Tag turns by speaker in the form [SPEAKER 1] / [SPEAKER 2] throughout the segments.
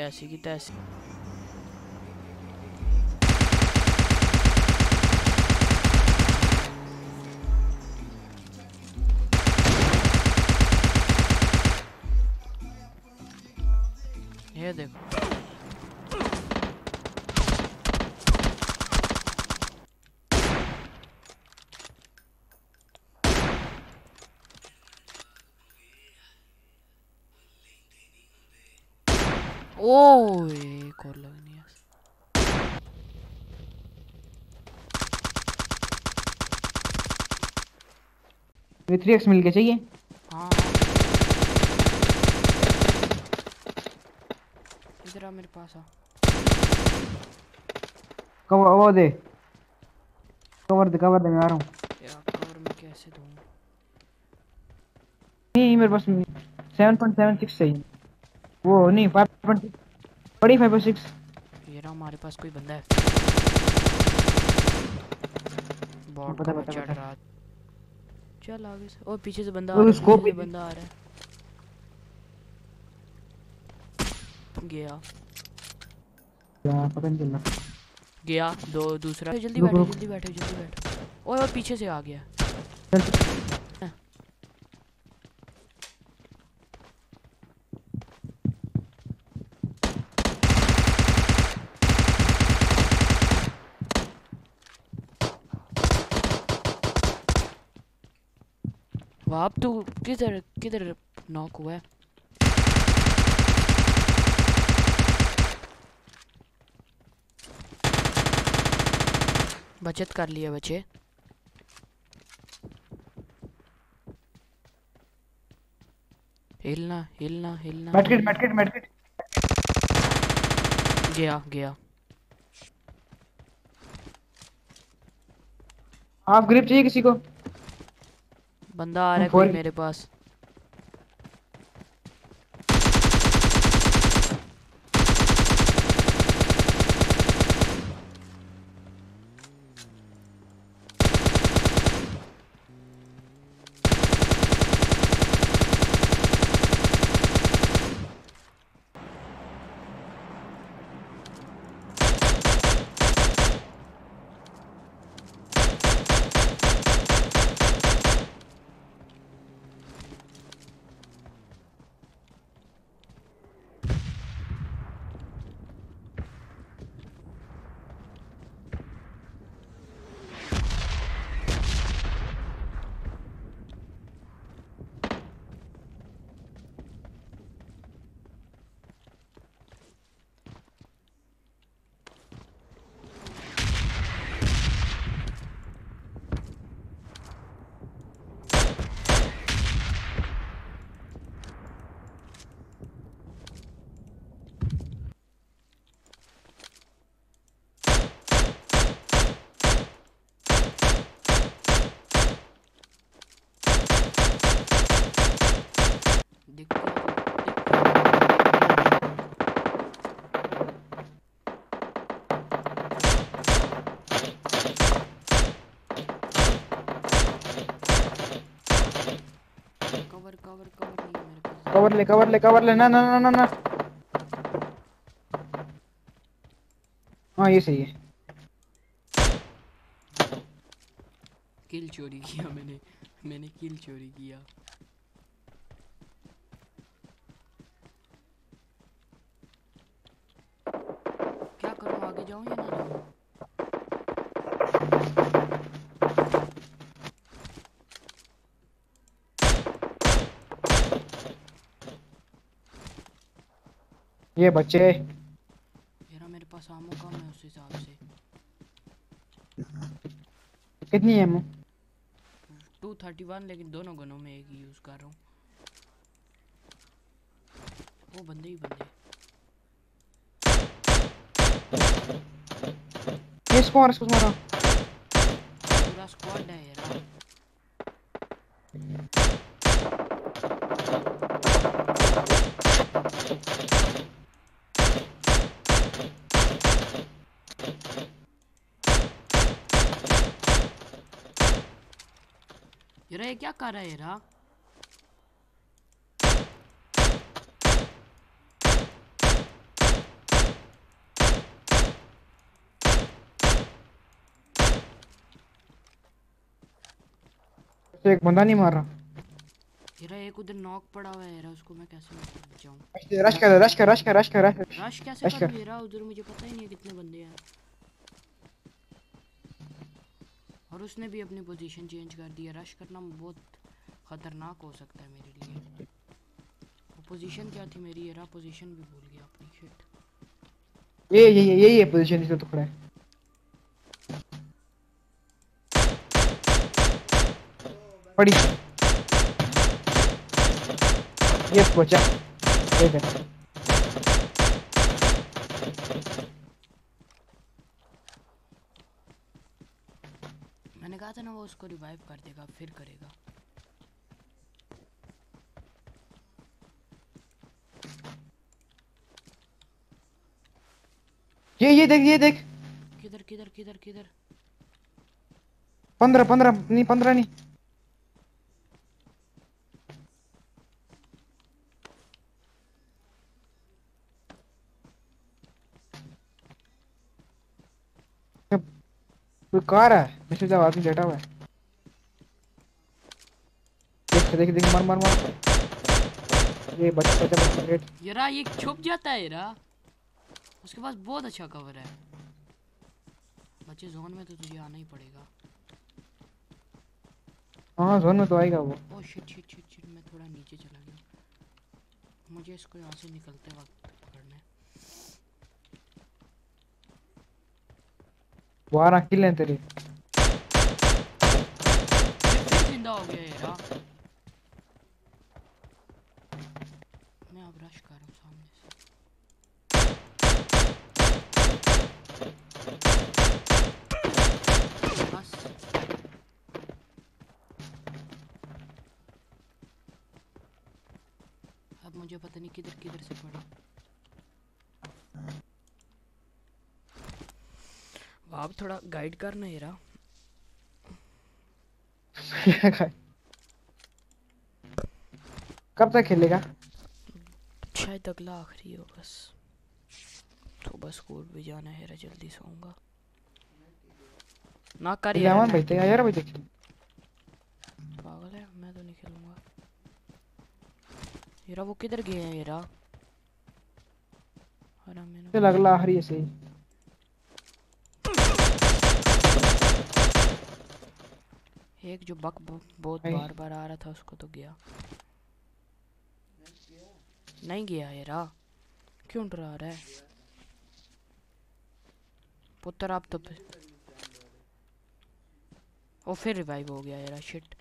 [SPEAKER 1] तेरी ऐसी की तैसी ये देखो ओए एक और लगनी है
[SPEAKER 2] ये 3x मिल के चाहिए
[SPEAKER 1] हाँ इधर आ मेरे पास आ
[SPEAKER 2] कवर वो दे कवर दे कवर दे मैं आ रहा हूँ
[SPEAKER 1] यार कवर में कैसे दूँ
[SPEAKER 2] नहीं मेरे पास 7.76 चाहिए वो नहीं 5.6 बड़ी 5.6
[SPEAKER 1] ये रहा हमारे पास कोई बंदा है। बॉट
[SPEAKER 2] पता- पता-
[SPEAKER 1] चढ़। रहा चल आगे से। और पीछे से बंदा आ रहा है
[SPEAKER 2] scope भी-
[SPEAKER 1] बंदा आ रहा है। गया।
[SPEAKER 2] क्या पता नहीं चल रहा
[SPEAKER 1] गया दो दूसरा। जल्दी बैठो जल्दी बैठो जल्दी बैठो। ओए और पीछे से आ गया। वाप तू किधर किधर नॉक हुआ है? बचत कर लिया बच्चे। हिलना हिलना हिलना।
[SPEAKER 2] मेडकिट। मेडकिट मेडकिट
[SPEAKER 1] गया गया।
[SPEAKER 2] आप ग्रिप चाहिए किसी को?
[SPEAKER 1] बंदा आ रहा है कोई मेरे पास दिख कवर कवर कवर नहीं है मेरे पास
[SPEAKER 2] कवर ले कवर ले कवर ले ना ना ना ना ना हाँ ये सही है
[SPEAKER 1] किल चोरी किया मैंने मैंने किल चोरी किया क्या करूँ आगे जाऊँ या ना जाऊँ
[SPEAKER 2] ये बच्चे।
[SPEAKER 1] यार मेरे पास आमो कम है उस हिसाब से।
[SPEAKER 2] कितनी है
[SPEAKER 1] टू थर्टी वन लेकिन दोनों गनों में एक ही यूज़ कर रहा हूँ। वो बंदे ही बंदे।
[SPEAKER 2] ये इसको मारो इसको मारो
[SPEAKER 1] पूरा स्क्वाड है यार। यार ये क्या कर रहा है यार
[SPEAKER 2] तो एक बंदा नहीं मार रहा।
[SPEAKER 1] तेरा एक उधर नॉक पड़ा हुआ है यार उसको मैं कैसे जाऊँ
[SPEAKER 2] रश कर रश कर रश कर रश कर रश
[SPEAKER 1] कैसे
[SPEAKER 2] कर?
[SPEAKER 1] मेरा उधर मुझे पता ही नहीं है कितने बंदे हैं। और उसने भी अपनी पोजीशन चेंज कर दी है। रश करना बहुत खतरनाक हो सकता है मेरे लिए। वो पोजीशन क्या थी मेरी? येरा पोजीशन भी भूल गया अपनी शिट
[SPEAKER 2] ये ये ये यही है पोजीशन तो खड़ा है। पड़ी। ये बचा ये देख
[SPEAKER 1] मैंने कहा था ना वो उसको रिवाइव कर देगा फिर करेगा।
[SPEAKER 2] ये ये देख ये देख।
[SPEAKER 1] किधर किधर किधर किधर?
[SPEAKER 2] पंद्रह पंद्रह नहीं पंद्रह नहीं। कोई कार है? नीचे जब आदमी लेटा हुआ है। देख देख देख मार मार मार। ये बच्चा बच्चा बच्चा लेट
[SPEAKER 1] येरा ये छुप जाता है येरा। उसके पास बहुत अच्छा कवर है। बच्चे जोन में तो तुझे आना ही पड़ेगा।
[SPEAKER 2] हाँ जोन में तो आएगा वो।
[SPEAKER 1] Oh shit shit shit shit मैं थोड़ा नीचे चला गया। मुझे इसको यहाँ से निकलते वक्त पकड़ना है
[SPEAKER 2] बारह किल हैं तेरे
[SPEAKER 1] ज़िंदा हो गया येरा मैं अब रश कर रहा हूँ सामने से बस अब मुझे पता नहीं किधर किधर से पड़ा। आप थोड़ा गाइड करना येरा
[SPEAKER 2] कब तक खेलेगा?
[SPEAKER 1] शायद अगला आखिरी हो बस। तो बस स्कूल भी जाना है रा जल्दी सोऊँगा। ना कर यार। ना।
[SPEAKER 2] भाई तो यार भाई देख
[SPEAKER 1] पागल है मैं तो नहीं खेलूँगा। येरा वो किधर गए हैं येरा अरे मैंने
[SPEAKER 2] चल अगला आखिरी है सही।
[SPEAKER 1] एक जो बक बहुत बार बार आ रहा था उसको तो गया। नहीं गया येरा क्यों डरा रहा है? पुत्र आप तो ओ फिर रिवाइव हो गया यार शिट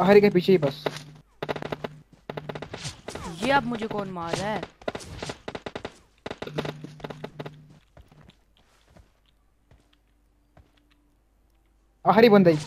[SPEAKER 2] आखिरी के पीछे ही बस।
[SPEAKER 1] ये अब मुझे कौन मार रहा है?
[SPEAKER 2] आखिरी बंदा ही।